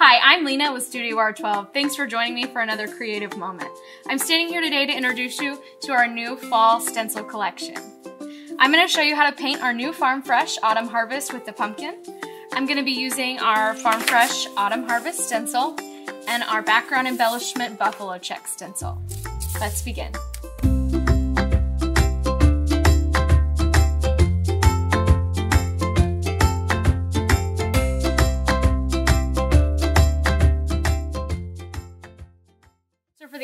Hi, I'm Lena with Studio R12. Thanks for joining me for another creative moment. I'm standing here today to introduce you to our new fall stencil collection. I'm going to show you how to paint our new Farm Fresh Autumn Harvest with the pumpkin. I'm going to be using our Farm Fresh Autumn Harvest stencil and our background embellishment buffalo check stencil. Let's begin.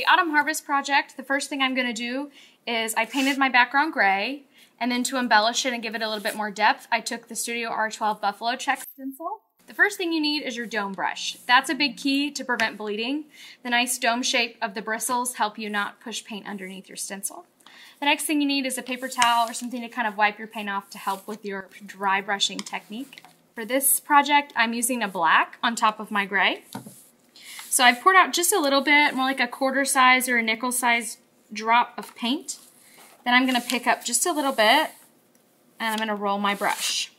Autumn Harvest project, the first thing I'm going to do is I painted my background gray, and then to embellish it and give it a little bit more depth, I took the Studio R12 Buffalo Check stencil. The first thing you need is your dome brush. That's a big key to prevent bleeding. The nice dome shape of the bristles help you not push paint underneath your stencil. The next thing you need is a paper towel or something to kind of wipe your paint off to help with your dry brushing technique. For this project, I'm using a black on top of my gray. So I've poured out just a little bit, more like a quarter size or a nickel size drop of paint. Then I'm going to pick up just a little bit and I'm going to roll my brush.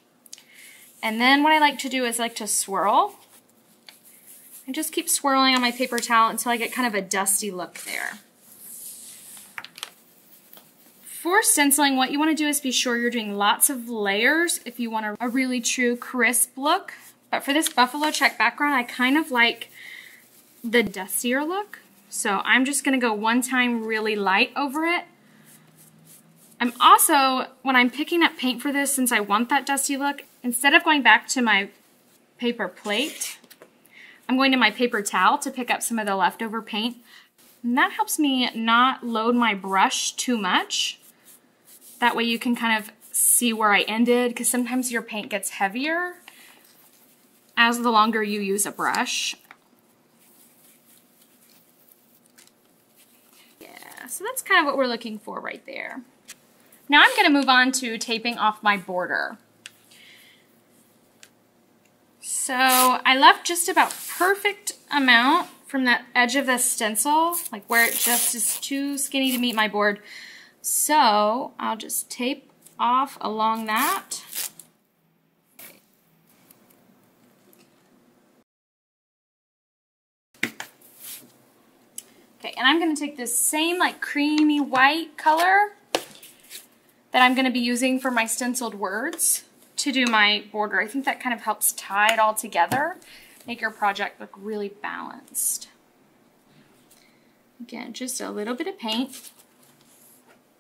And then what I like to do is I like to swirl. And just keep swirling on my paper towel until I get kind of a dusty look there. For stenciling, what you want to do is be sure you're doing lots of layers if you want a really true crisp look. But for this buffalo check background, I kind of like the dustier look. So I'm just going to go one time really light over it I'm also, when I'm picking up paint for this, since I want that dusty look, instead of going back to my paper plate, I'm going to my paper towel to pick up some of the leftover paint. And that helps me not load my brush too much. That way you can kind of see where I ended, because sometimes your paint gets heavier as the longer you use a brush. Yeah, so that's kind of what we're looking for right there. Now I'm going to move on to taping off my border. So I left just about perfect amount from that edge of the stencil, like where it just is too skinny to meet my board. So I'll just tape off along that. Okay, and I'm going to take this same like creamy white color that I'm going to be using for my stenciled words to do my border. I think that kind of helps tie it all together, make your project look really balanced. Again, just a little bit of paint.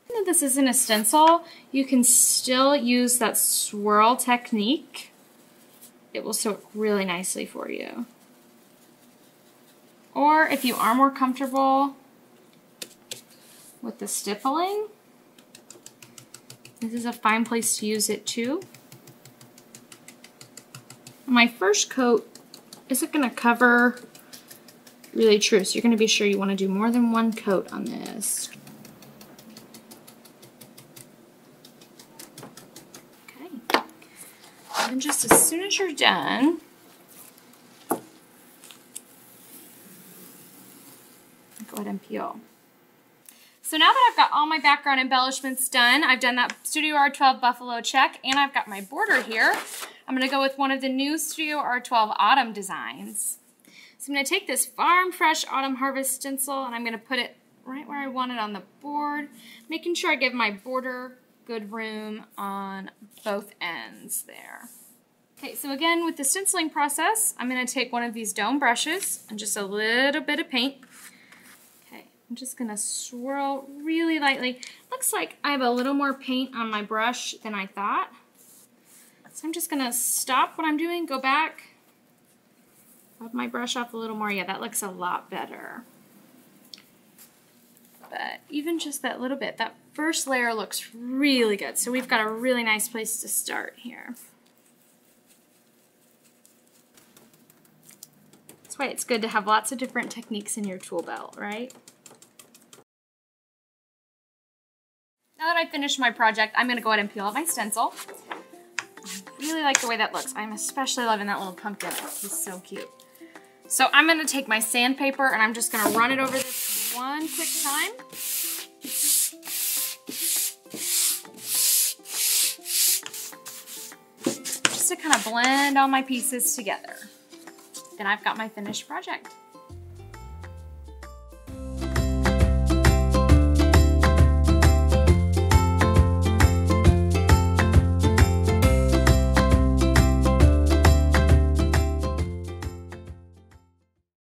Even though this isn't a stencil, you can still use that swirl technique. It will soak really nicely for you. Or if you are more comfortable with the stippling, this is a fine place to use it too. My first coat isn't going to cover really true, so you're going to be sure you want to do more than one coat on this. Okay. And just as soon as you're done, go So now that I've got all my background embellishments done, I've done that Studio R12 Buffalo check, and I've got my border here, I'm gonna go with one of the new Studio R12 Autumn designs. So I'm gonna take this Farm Fresh Autumn Harvest stencil, and I'm gonna put it right where I want it on the board, making sure I give my border good room on both ends there. Okay, so again, with the stenciling process, I'm gonna take one of these dome brushes and just a little bit of paint, I'm just going to swirl really lightly. Looks like I have a little more paint on my brush than I thought. So I'm just going to stop what I'm doing, go back, rub my brush off a little more. Yeah, that looks a lot better. But even just that little bit, that first layer looks really good. So we've got a really nice place to start here. That's why it's good to have lots of different techniques in your tool belt, right? Now that I've finished my project, I'm gonna go ahead and peel off my stencil. I really like the way that looks. I'm especially loving that little pumpkin. He's so cute. So I'm gonna take my sandpaper and I'm just gonna run it over this one quick time. Just to kind of blend all my pieces together. then I've got my finished project.